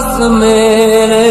Asmere